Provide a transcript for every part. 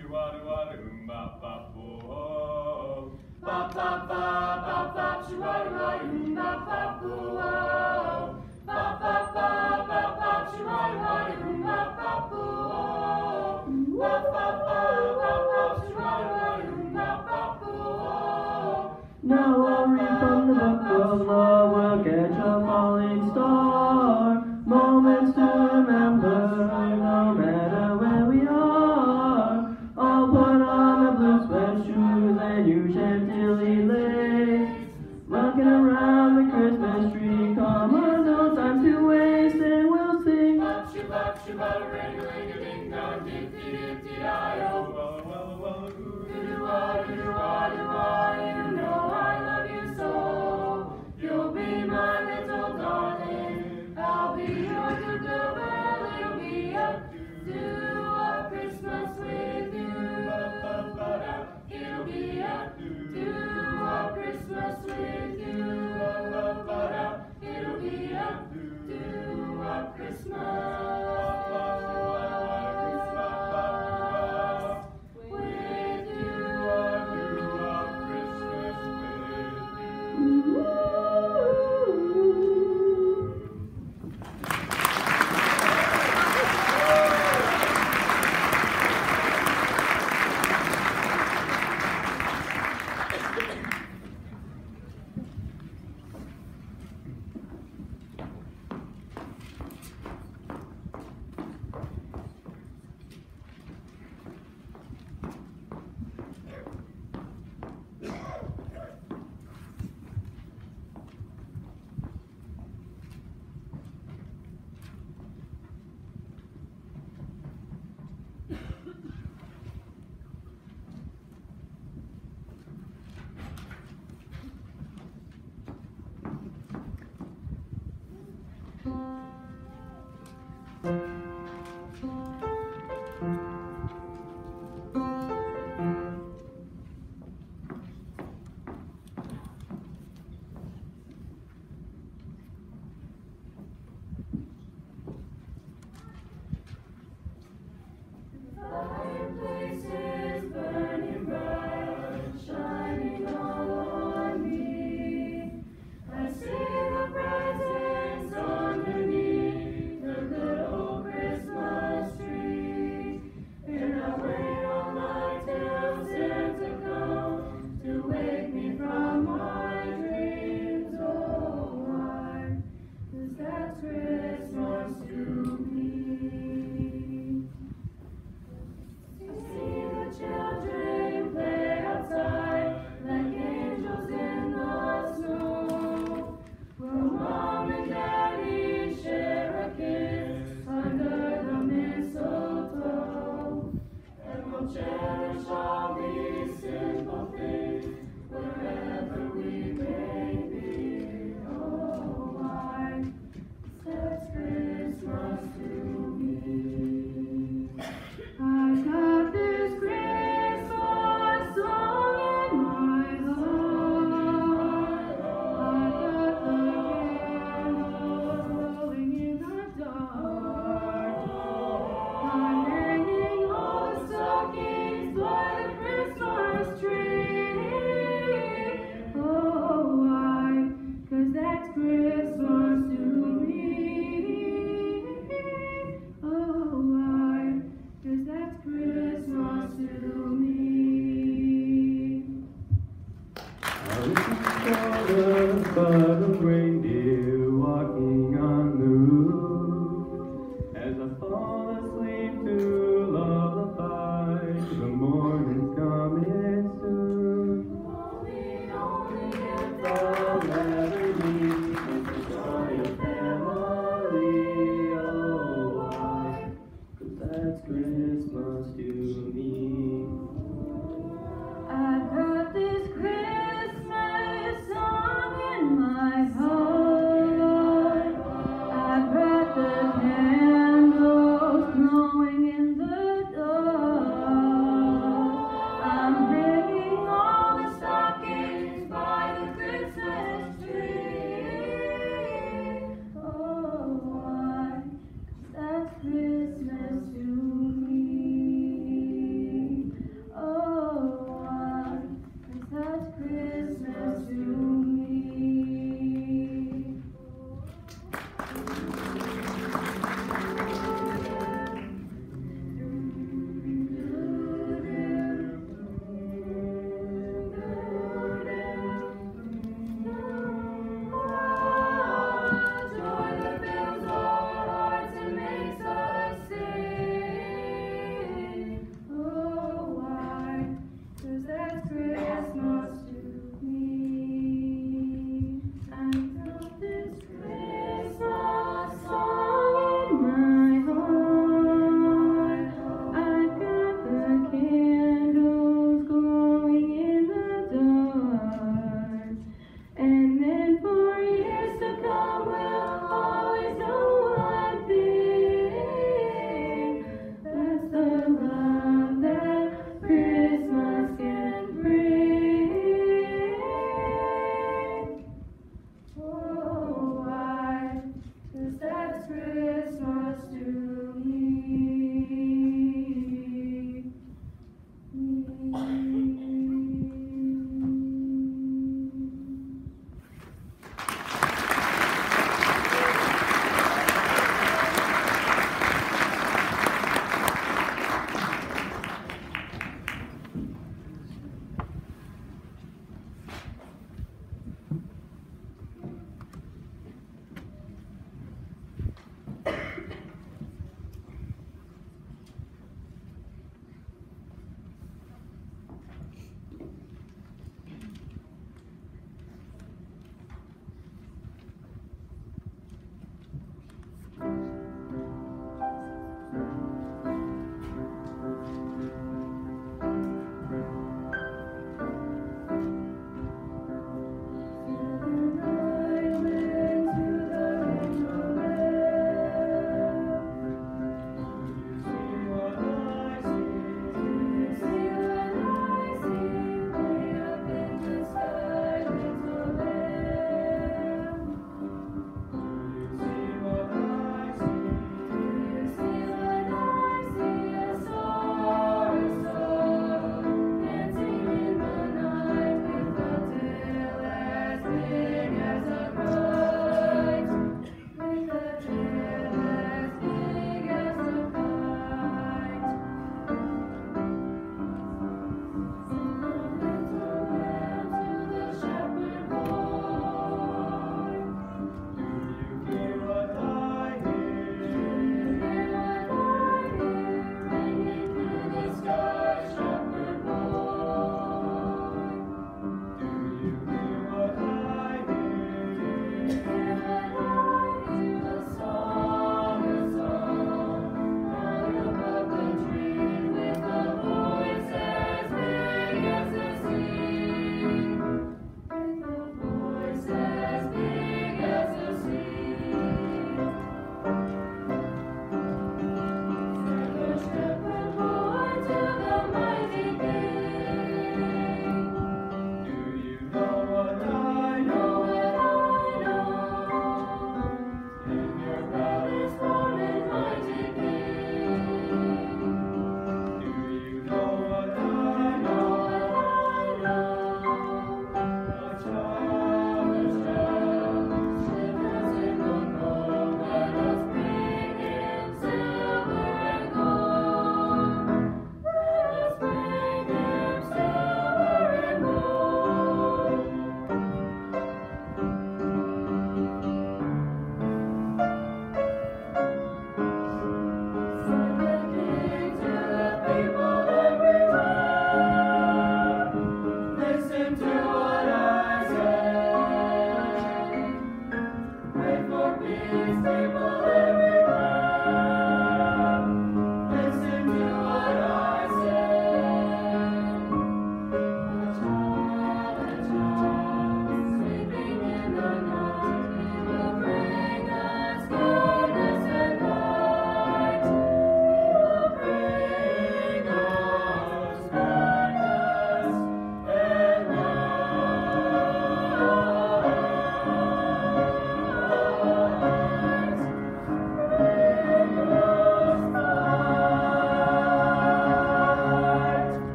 Bop bop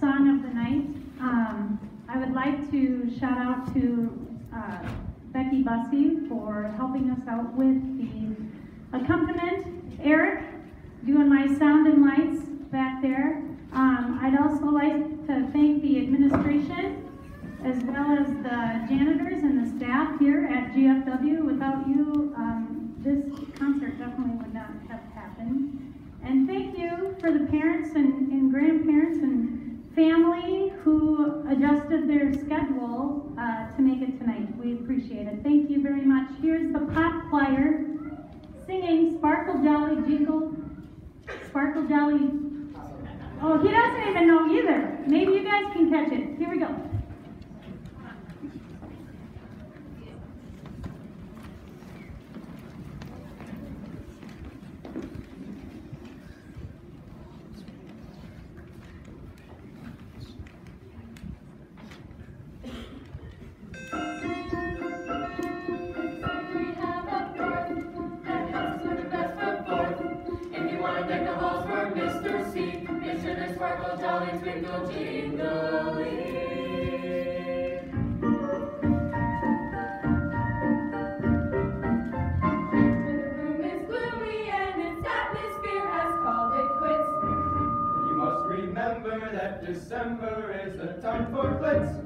song of the night. Um, I would like to shout out to uh, Becky Bussey for helping us out with the accompaniment. Eric doing my sound and lights back there. Um, I'd also like to thank the administration as well as the janitors and the staff here at GFW. Without you, um, this concert definitely would not have happened. And thank you for the parents and, and grandparents and family who adjusted their schedule uh, to make it tonight. We appreciate it. Thank you very much. Here's the pop choir singing Sparkle Jolly Jingle, Sparkle Jolly. Oh, he doesn't even know either. Maybe you guys can catch it. Here we go. Quits. You must remember that December is the time for glitz.